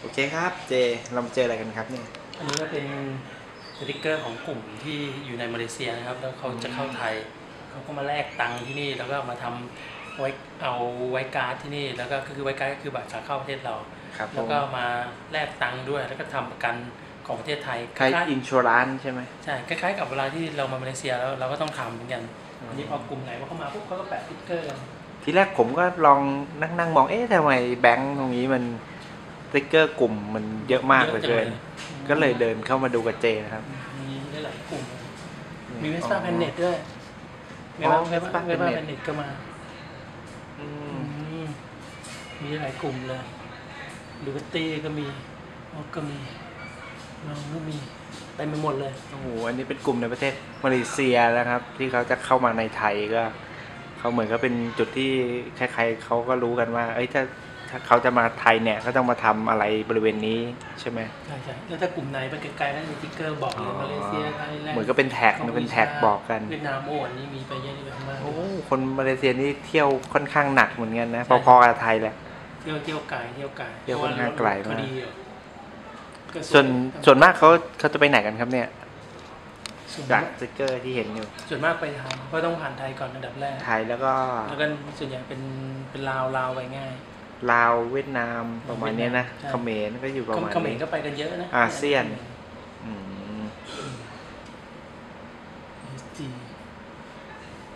โอเคครับเจเรามาเจออะไรกันครับเนี่ยอันนี้ก็เป็นสติกเกอร์ของกลุ่มที่อยู่ในมาเลเซียนะครับ แล้วเขาจะเข้าไทย เขาก็มาแลกตังค์ที่นี่แล้วก็มาทำไว้เอา white card ที่นี่ แล้วก็คือ white card ก็คือบัตรขาเข้าประเทศเราครับผแล้วมก็มาแลกตังค์ด้วยแล้วก็ทำประกันของประเทศไทยไทยคล้ายอิ surance ใช่ไหมๆใช่คล้ายๆกับเวลาที่เรามามาเลเซียแล้วเราก็ต้องทำเหมือนกันอืมอันนี้พอกลุ่มไหนว่าเข้ามาปุ๊บเขาก็แปะสติกเกอร์กันทีแรกผมก็ลองนั่งนั่งมองเอ๊ะทำไมแบงค์ตรงนี้มันส ติกเกอร์กลุ่มมันเยอะมากเหลือเกิน ก็เลยเดินเข้ามาดูกับเจนะครับ มีได้หลายกลุ่ม มี Vespa Planet ด้วยเวอ๋อสป้า Vespa เวสป้า Planet แพนเน็ตก็มาอืมอืมมีหลายกลุ่มเลย Ducati ก็มีออกก็มีน้องก็มีเต็มไปหมดเลย โอ้โห อันนี้เป็นกลุ่มในประเทศมาเลเซียนะครับ ที่เขาจะเข้ามาในไทยก็ เขาเหมือนก็เป็นจุดที่ใครๆเขาก็รู้กันว่า เอ้ยถ้า ถ้าเขาจะมาไทยเนี่ยก็ต้องมาทำอะไรบริเวณนี้ใช่ไหมใช่ใช่แล้วถ้ากลุ่มไหนไปไกลๆแล้วมีสติ๊กเกอร์บอกเลยมาเลเซียไทยแลนด์เหมือนก็เป็น tag นะเป็น tag บอกกันเวียดนามโอ้อันนี้มีไปเยอะเลยมากโอ้คนมาเลเซียนี่เที่ยวค่อนข้างหนักเหมือนกันนะใช่พอๆกับไทยแหละเที่ยวเที่ยวไกลเที่ยวไกลเที่ยวค่อนข้างไกลมากเพระว่รถเขาดีอะก็สยส่วนส่วนมากเขาเขาจะไปไหนกันครับเนี่ยส่วนจากมากสติกเกอร์ที่เห็นอยู่ ส่วนมากไปไทยก็ต้องผ่านไทยก่อนอันดับแรกไทยแล้วก็แล้วก็ส่วนใหญ่เป็นเป็นลาวลาวไปง่าย ลาวเวียดนามประมาณเนี้ยนะใช่ เขมรก็อยู่ประมาณเขมรนี้ ก็ไปกันเยอะนะอาเซียน อืมจี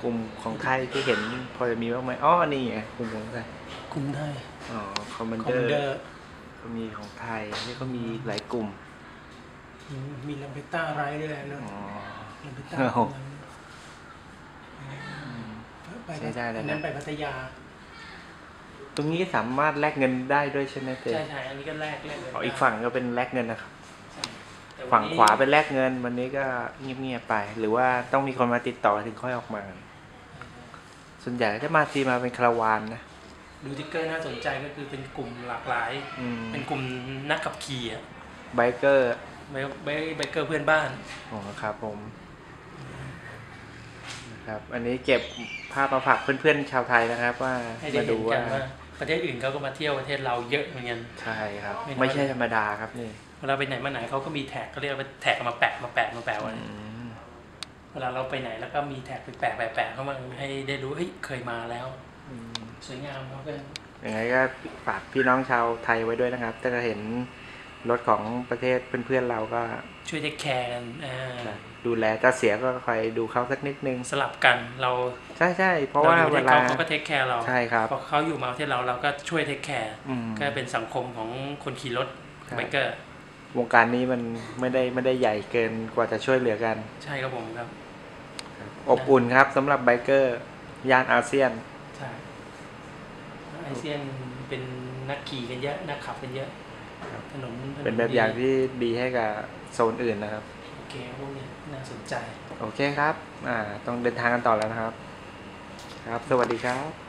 กลุ่มของไทยที่เห็นพอจะมีบ้างไหมอ๋อนี่ไงกลุ่มของไทยกลุ่มไทยอ๋อ Commander Commander ก็มีของไทยนี่ก็มีหลายกลุ่มมี Lambretta ไรด้วยแหละเนอะอ๋อ Lambretta โอ้โหไปใช้ได้เลยนะ อันนั้นไปพัทยา ตรงนี้สามารถแลกเงินได้ด้วยใช่ไหมเจ๊ใช่ใช่อันนี้ก็แลกแลกเลยอ๋ออีกฝั่งก็เป็นแลกเงินนะครับ แต่นฝั่งนี้ขวาเป็นแลกเงิน วันนี้ก็เงียบๆไป หรือว่าต้องมีคนมาติดต่อถึงค่อยออกมา ส่วนใหญ่ก็จะมาทีมาเป็นคาราวานนะดูสติกเกอร์น่าสนใจก็คือเป็นกลุ่มหลากหลาย อืมเป็นกลุ่มนักขับขี่อะ biker bi bi biker เพื่อนบ้าน อ๋อครับผมนะครับ อันนี้เก็บภาพมาฝากเพื่อนๆชาวไทยนะครับ ว่าให้ได้มาเห็ดูกันว่าว่า ประเทศอื่นเขาก็มาเที่ยวประเทศเราเยอะเหมือนกันใช่ครับไม่น้อยไม่ใช่ธรรมดาครับนี่เวลาไปไหนมาไหนเขาก็มี tag เขาเรียกว่า tag เอามาแปะมาแปะมาแปะไว้อืมเวลาเราไปไหนแล้วก็มี tag ไปแปะแปะแปะเข้ามาให้ได้รู้เฮ้ยเคยมาแล้วอืมสวยงามเขาก็ยังไงก็ฝากพี่น้องชาวไทยไว้ด้วยนะครับถ้าเห็น รถของประเทศเพื่อนๆเราก็ช่วย take care กันอ่าดูแลถ้าเสียก็คอยดูเขาสักนิดนึงสลับกันเราใช่ใช่เพราะว่าอยู่เวในลาเขาเขาก็ take care เราใช่ครับพอเขาอยู่มาประเทศเราเราก็ช่วย take care อืมก็เป็นสังคมของคนขี่รถใช่ไบเกอร์วงการนี้มันไม่ได้ไม่ได้ใหญ่เกินกว่าจะช่วยเหลือกัน ใช่ครับผมครับ อบอุ่นครับสำหรับไบเกอร์ย่านอาเซียนใช่ไอเซียนเป็นนักขี่กันเยอะนักขับกันเยอะครับถนน ถนนเป็นแบบอย่างที่ดีให้กับโซนอื่นนะครับ โอเคพวกนี้น่าสนใจ โอเคครับ อ่า ต้องเดินทางกันต่อแล้วนะครับ ครับ สวัสดีครับ